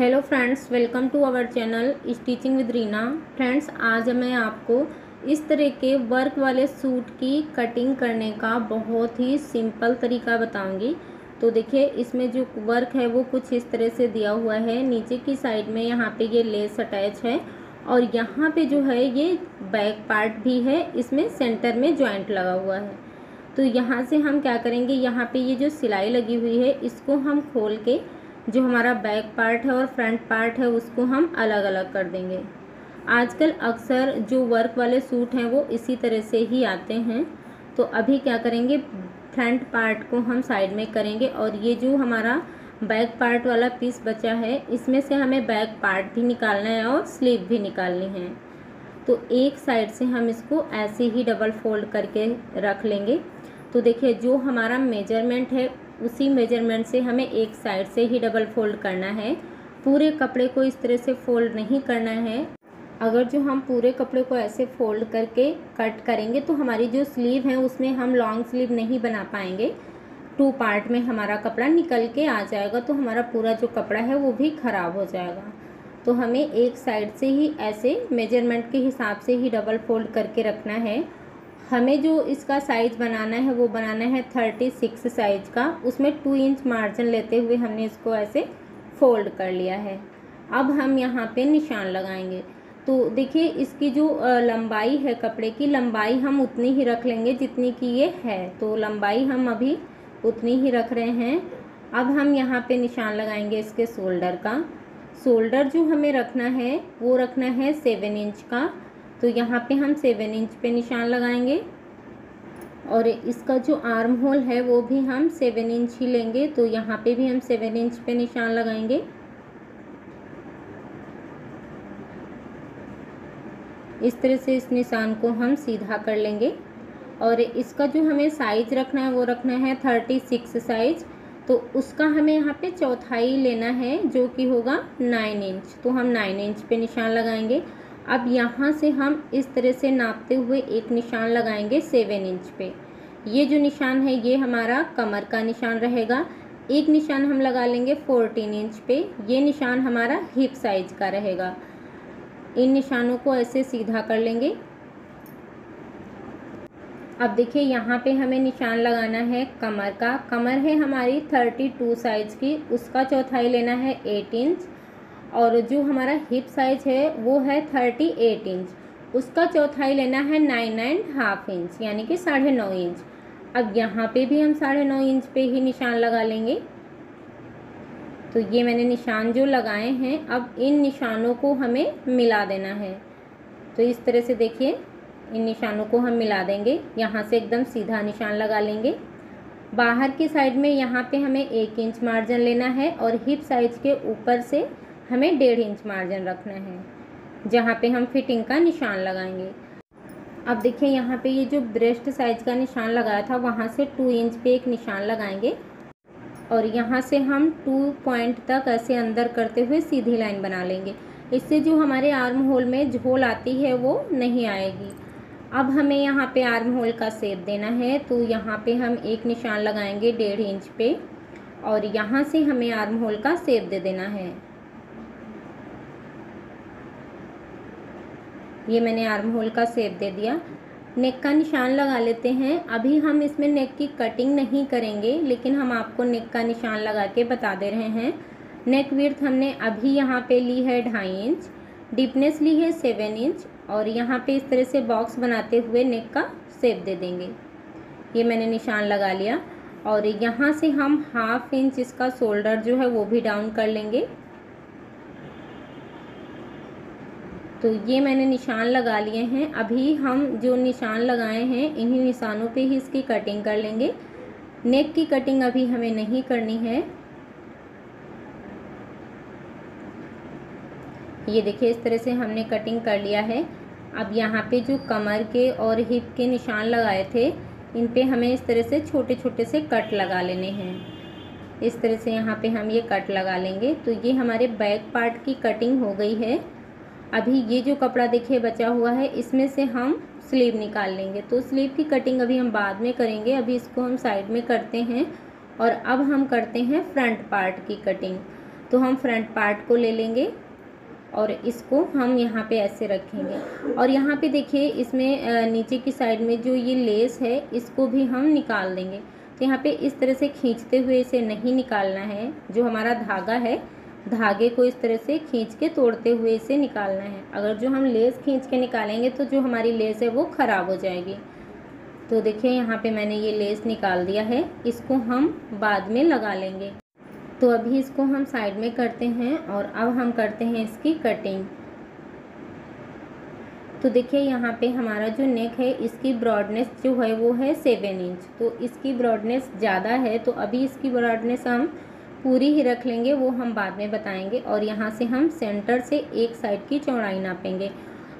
Hello friends welcome to our channel stitching with Reena friends आज मैं आपको इस तरह के वर्क वाले सूट की कटिंग करने का बहुत ही सिंपल तरीका बताऊँगी। तो देखिए, इसमें जो वर्क है वो कुछ इस तरह से दिया हुआ है। नीचे की साइड में यहाँ पे ये लेस अटैच है और यहाँ पे जो है ये बैक पार्ट भी है। इसमें सेंटर में जॉइंट लगा हुआ है। तो यहाँ से हम क्या करेंगे, यहाँ पे ये जो सिलाई लगी हुई है, इसको हम खोल के जो हमारा बैक पार्ट है और फ्रंट पार्ट है, उसको हम अलग अलग कर देंगे। आजकल अक्सर जो वर्क वाले सूट हैं, वो इसी तरह से ही आते हैं। तो अभी क्या करेंगे? फ्रंट पार्ट को हम साइड में करेंगे और ये जो हमारा बैक पार्ट वाला पीस बचा है, इसमें से हमें बैक पार्ट भी निकालना है और स्लीव भी निकालनी है। तो एक साइड से हम इसको ऐसे ही डबल फोल्ड करके रख लेंगे। तो देखिए, जो हमारा मेज़रमेंट है उसी मेज़रमेंट से हमें एक साइड से ही डबल फोल्ड करना है। पूरे कपड़े को इस तरह से फोल्ड नहीं करना है। अगर जो हम पूरे कपड़े को ऐसे फोल्ड करके कट करेंगे तो हमारी जो स्लीव है, उसमें हम लॉन्ग स्लीव नहीं बना पाएँगे। टू पार्ट में हमारा कपड़ा निकल के आ जाएगा तो हमारा पूरा जो कपड़ा है, वो भी ख़राब हो जाएगा। तो हमें एक साइड से ही ऐसे मेज़रमेंट के हिसाब से ही डबल फोल्ड करके रखना है। हमें जो इसका साइज़ बनाना है, वो बनाना है थर्टी सिक्स साइज़ का। उसमें टू इंच मार्जिन लेते हुए हमने इसको ऐसे फोल्ड कर लिया है। अब हम यहाँ पे निशान लगाएँगे। तो देखिए, इसकी जो लंबाई है कपड़े की, लंबाई हम उतनी ही रख लेंगे जितनी की ये है। तो लंबाई हम अभी उतनी ही रख रहे हैं। अब हम यहाँ पे निशान लगाएँगे इसके शोल्डर का। शोल्डर जो हमें रखना है, वो रखना है सेवन इंच का। तो यहाँ पे हम सेवन इंच पे निशान लगाएँगे। और इसका जो आर्म होल है, वो भी हम सेवन इंच ही लेंगे। तो यहाँ पे भी हम सेवन इंच पे निशान लगाएँगे। इस तरह से इस निशान को हम सीधा कर लेंगे। और इसका जो हमें साइज़ रखना है, वो रखना है थर्टी सिक्स साइज़ तो उसका हमें यहाँ पे चौथाई लेना है, जो कि होगा नाइन इंच तो हम नाइन इंच पे निशान लगाएँगे। अब यहाँ से हम इस तरह से नापते हुए एक निशान लगाएँगे सेवन इंच पे। ये जो निशान है, ये हमारा कमर का निशान रहेगा। एक निशान हम लगा लेंगे फोर्टीन इंच पे। ये निशान हमारा हिप साइज़ का रहेगा। इन निशानों को ऐसे सीधा कर लेंगे। अब देखिए, यहाँ पे हमें निशान लगाना है कमर का। कमर है हमारी थर्टी टू साइज़ की। उसका चौथाई लेना है एट इंच। और जो हमारा हिप साइज़ है, वो है थर्टी एट इंच उसका चौथाई लेना है नाइन नाइन हाफ़ इंच यानी कि साढ़े नौ इंच अब यहाँ पे भी हम साढ़े नौ इंच पे ही निशान लगा लेंगे। तो ये मैंने निशान जो लगाए हैं, अब इन निशानों को हमें मिला देना है। तो इस तरह से देखिए, इन निशानों को हम मिला देंगे। यहाँ से एकदम सीधा निशान लगा लेंगे। बाहर की साइड में यहाँ पे हमें एक इंच मार्जिन लेना है और हिप साइज़ के ऊपर से हमें डेढ़ इंच मार्जिन रखना है, जहाँ पे हम फिटिंग का निशान लगाएँगे। अब देखिए, यहाँ पे ये जो ब्रेस्ट साइज़ का निशान लगाया था, वहाँ से टू इंच पे एक निशान लगाएँगे। और यहाँ से हम टू पॉइंट तक ऐसे अंदर करते हुए सीधी लाइन बना लेंगे। इससे जो हमारे आर्म होल में झोल आती है, वो नहीं आएगी। अब हमें यहाँ पे आर्म होल का सेप देना है तो यहाँ पे हम एक निशान लगाएँगे डेढ़ इंच पे। और यहाँ से हमें आर्म होल का सेप दे देना है। ये मैंने आर्म होल का सेप दे दिया। नेक का निशान लगा लेते हैं। अभी हम इसमें नेक की कटिंग नहीं करेंगे, लेकिन हम आपको नेक का निशान लगा के बता दे रहे हैं। नेक विर्थ हमने अभी यहाँ पे ली है ढाई इंच डीपनेस ली है सेवन इंच, और यहाँ पे इस तरह से बॉक्स बनाते हुए नेक का सेप दे देंगे। ये मैंने निशान लगा लिया। और यहाँ से हम हाफ़ इंच इसका शोल्डर जो है वो भी डाउन कर लेंगे। तो ये मैंने निशान लगा लिए हैं। अभी हम जो निशान लगाए हैं, इन्हीं निशानों पे ही इसकी कटिंग कर लेंगे। नेक की कटिंग अभी हमें नहीं करनी है। ये देखिए, इस तरह से हमने कटिंग कर लिया है। अब यहाँ पे जो कमर के और हिप के निशान लगाए थे, इन पे हमें इस तरह से छोटे छोटे से कट लगा लेने हैं। इस तरह से यहाँ पे हम ये कट लगा लेंगे। तो ये हमारे बैक पार्ट की कटिंग हो गई है। अभी ये जो कपड़ा देखिए बचा हुआ है, इसमें से हम स्लीव निकाल लेंगे। तो स्लीव की कटिंग अभी हम बाद में करेंगे। अभी इसको हम साइड में करते हैं और अब हम करते हैं फ्रंट पार्ट की कटिंग। तो हम फ्रंट पार्ट को ले लेंगे और इसको हम यहाँ पे ऐसे रखेंगे। और यहाँ पे देखिए, इसमें नीचे की साइड में जो ये लेस है, इसको भी हम निकाल देंगे। तो यहाँ पे इस तरह से खींचते हुए इसे नहीं निकालना है, जो हमारा धागा है। धागे को इस तरह से खींच के तोड़ते हुए इसे निकालना है। अगर जो हम लेस खींच के निकालेंगे तो जो हमारी लेस है वो ख़राब हो जाएगी। तो देखिए, यहाँ पे मैंने ये लेस निकाल दिया है। इसको हम बाद में लगा लेंगे। तो अभी इसको हम साइड में करते हैं और अब हम करते हैं इसकी कटिंग। तो देखिए, यहाँ पे हमारा जो नेक है, इसकी ब्रॉडनेस जो है वो है सेवन इंच। तो इसकी ब्रॉडनेस ज़्यादा है तो अभी इसकी ब्रॉडनेस हम पूरी ही रख लेंगे, वो हम बाद में बताएँगे। और यहाँ से हम सेंटर से एक साइड की चौड़ाई नापेंगे।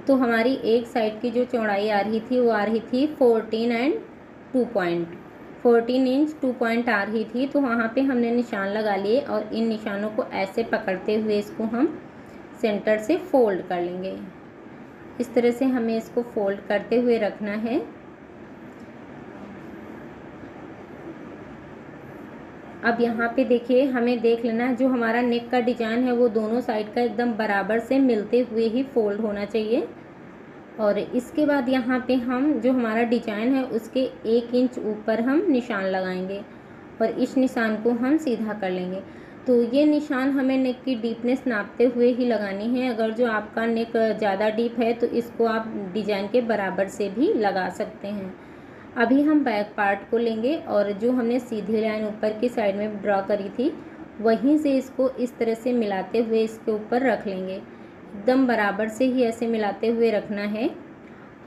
तो हमारी एक साइड की जो चौड़ाई आ रही थी, वो आ रही थी fourteen and two point fourteen inch two point आ रही थी तो वहाँ पे हमने निशान लगा लिए और इन निशानों को ऐसे पकड़ते हुए इसको हम सेंटर से फोल्ड कर लेंगे। इस तरह से हमें इसको फोल्ड करते हुए रखना है। अब यहाँ पे देखिए, हमें देख लेना है, जो हमारा नेक का डिज़ाइन है, वो दोनों साइड का एकदम बराबर से मिलते हुए ही फोल्ड होना चाहिए। और इसके बाद यहाँ पे हम, जो हमारा डिज़ाइन है, उसके एक इंच ऊपर हम निशान लगाएँगे और इस निशान को हम सीधा कर लेंगे। तो ये निशान हमें नेक की डीपनेस नापते हुए ही लगानी है। अगर जो आपका नेक ज़्यादा डीप है तो इसको आप डिज़ाइन के बराबर से भी लगा सकते हैं। अभी हम बैक पार्ट को लेंगे और जो हमने सीधी लाइन ऊपर की साइड में ड्रॉ करी थी, वहीं से इसको इस तरह से मिलाते हुए इसके ऊपर रख लेंगे। एकदम बराबर से ही ऐसे मिलाते हुए रखना है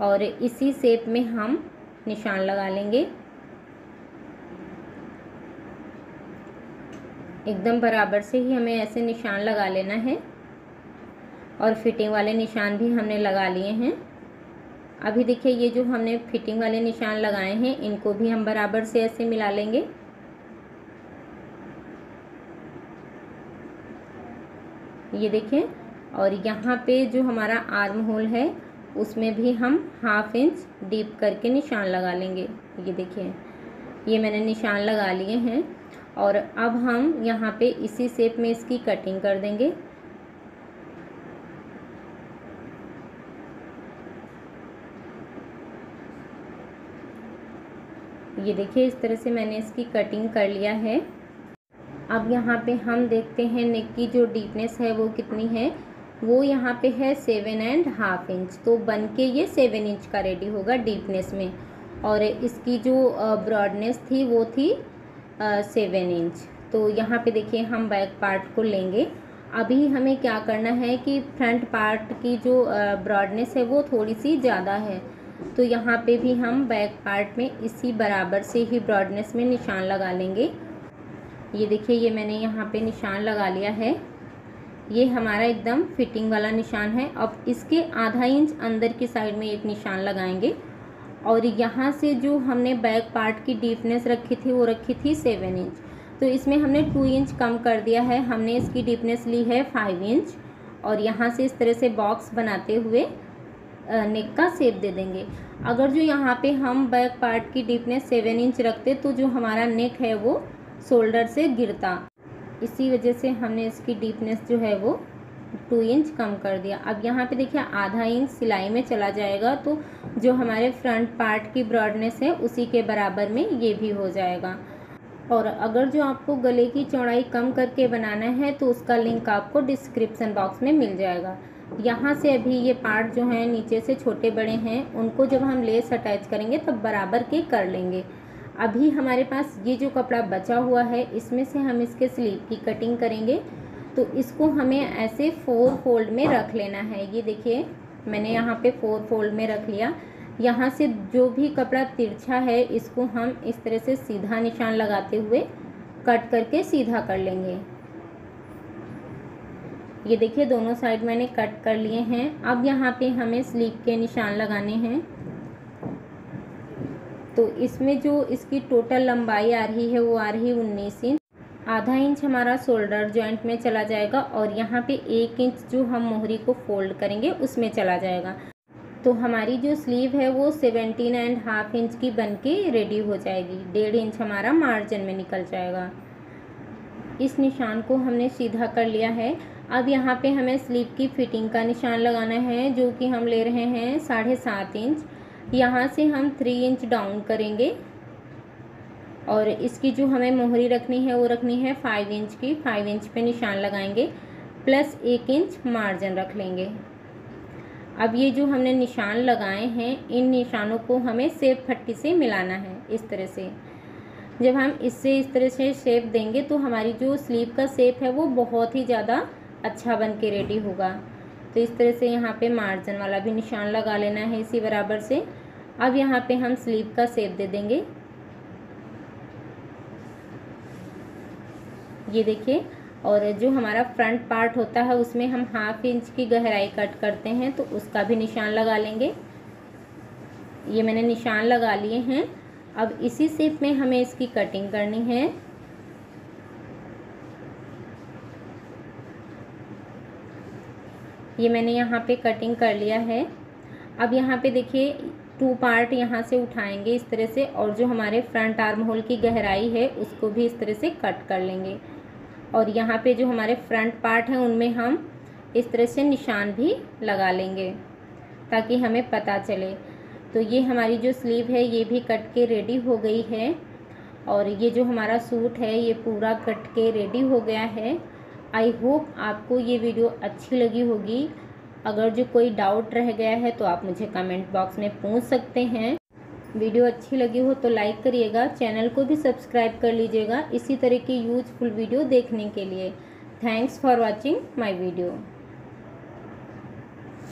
और इसी सेप में हम निशान लगा लेंगे। एकदम बराबर से ही हमें ऐसे निशान लगा लेना है और फिटिंग वाले निशान भी हमने लगा लिए हैं। अभी देखिए, ये जो हमने फिटिंग वाले निशान लगाए हैं, इनको भी हम बराबर से ऐसे मिला लेंगे। ये देखिए, और यहाँ पे जो हमारा आर्म होल है, उसमें भी हम हाफ़ इंच डीप करके निशान लगा लेंगे। ये देखिए, ये मैंने निशान लगा लिए हैं, और अब हम यहाँ पे इसी शेप में इसकी कटिंग कर देंगे। ये देखिए, इस तरह से मैंने इसकी कटिंग कर लिया है। अब यहाँ पे हम देखते हैं नेक की जो डीपनेस है वो कितनी है। वो यहाँ पे है सेवन एंड हाफ़ इंच तो बन के ये सेवन इंच का रेडी होगा डीपनेस में। और इसकी जो ब्रॉडनेस थी वो थी सेवन इंच तो यहाँ पे देखिए, हम बैक पार्ट को लेंगे। अभी हमें क्या करना है कि फ्रंट पार्ट की जो ब्रॉडनेस है वो थोड़ी सी ज़्यादा है। तो यहाँ पे भी हम बैक पार्ट में इसी बराबर से ही ब्रॉडनेस में निशान लगा लेंगे। ये देखिए, ये मैंने यहाँ पे निशान लगा लिया है। ये हमारा एकदम फिटिंग वाला निशान है। अब इसके आधा इंच अंदर की साइड में एक निशान लगाएँगे। और यहाँ से जो हमने बैक पार्ट की डीपनेस रखी थी, वो रखी थी सेवन इंच। तो इसमें हमने टू इंच कम कर दिया है। हमने इसकी डीपनेस ली है फाइव इंच। और यहाँ से इस तरह से बॉक्स बनाते हुए नेक का सेप दे देंगे। अगर जो यहाँ पे हम बैक पार्ट की डीपनेस सेवन इंच रखते तो जो हमारा नेक है वो शोल्डर से गिरता। इसी वजह से हमने इसकी डीपनेस जो है वो टू इंच कम कर दिया। अब यहाँ पे देखिए, आधा इंच सिलाई में चला जाएगा तो जो हमारे फ्रंट पार्ट की ब्रॉडनेस है, उसी के बराबर में ये भी हो जाएगा। और अगर जो आपको गले की चौड़ाई कम करके बनाना है तो उसका लिंक आपको डिस्क्रिप्सन बॉक्स में मिल जाएगा। यहाँ से अभी ये पार्ट जो हैं, नीचे से छोटे बड़े हैं, उनको जब हम लेस अटैच करेंगे, तब बराबर के कर लेंगे। अभी हमारे पास ये जो कपड़ा बचा हुआ है, इसमें से हम इसके स्लीव की कटिंग करेंगे। तो इसको हमें ऐसे फोर फोल्ड में रख लेना है। ये देखिए, मैंने यहाँ पे फोर फोल्ड में रख लिया। यहाँ से जो भी कपड़ा तिरछा है, इसको हम इस तरह से सीधा निशान लगाते हुए कट करके सीधा कर लेंगे। ये देखिए, दोनों साइड मैंने कट कर लिए हैं। अब यहाँ पे हमें स्लीव के निशान लगाने हैं। तो इसमें जो इसकी टोटल लंबाई आ रही है, वो आ रही है उन्नीस इंच। आधा इंच हमारा शोल्डर जॉइंट में चला जाएगा और यहाँ पे एक इंच जो हम मोहरी को फोल्ड करेंगे, उसमें चला जाएगा। तो हमारी जो स्लीव है, वो सेवेंटीन एंड हाफ़ इंच की बन के रेडी हो जाएगी। डेढ़ इंच हमारा मार्जिन में निकल जाएगा। इस निशान को हमने सीधा कर लिया है। अब यहाँ पे हमें स्लीव की फिटिंग का निशान लगाना है, जो कि हम ले रहे हैं साढ़े सात इंच। यहाँ से हम थ्री इंच डाउन करेंगे। और इसकी जो हमें मोहरी रखनी है, वो रखनी है फाइव इंच की। फाइव इंच पे निशान लगाएँगे, प्लस एक इंच मार्जिन रख लेंगे। अब ये जो हमने निशान लगाए हैं, इन निशानों को हमें सेब फट्टी से मिलाना है इस तरह से। जब हम इससे इस तरह से शेप देंगे तो हमारी जो स्लीव का शेप है, वो बहुत ही ज़्यादा अच्छा बन के रेडी होगा। तो इस तरह से यहाँ पे मार्जिन वाला भी निशान लगा लेना है इसी बराबर से। अब यहाँ पे हम स्लीव का शेप दे देंगे। ये देखिए, और जो हमारा फ्रंट पार्ट होता है, उसमें हम हाफ़ इंच की गहराई कट करते हैं तो उसका भी निशान लगा लेंगे। ये मैंने निशान लगा लिए हैं। अब इसी सेप में हमें इसकी कटिंग करनी है। ये मैंने यहाँ पे कटिंग कर लिया है। अब यहाँ पे देखिए टू पार्ट यहाँ से उठाएँगे इस तरह से और जो हमारे फ्रंट आर्म होल की गहराई है, उसको भी इस तरह से कट कर लेंगे। और यहाँ पे जो हमारे फ्रंट पार्ट हैं, उनमें हम इस तरह से निशान भी लगा लेंगे ताकि हमें पता चले। तो ये हमारी जो स्लीव है, ये भी कट के रेडी हो गई है और ये जो हमारा सूट है, ये पूरा कट के रेडी हो गया है। आई होप आपको ये वीडियो अच्छी लगी होगी। अगर जो कोई डाउट रह गया है तो आप मुझे कमेंट बॉक्स में पूछ सकते हैं। वीडियो अच्छी लगी हो तो लाइक करिएगा, चैनल को भी सब्सक्राइब कर लीजिएगा। इसी तरह की यूजफुल वीडियो देखने के लिए। Thanks for watching my video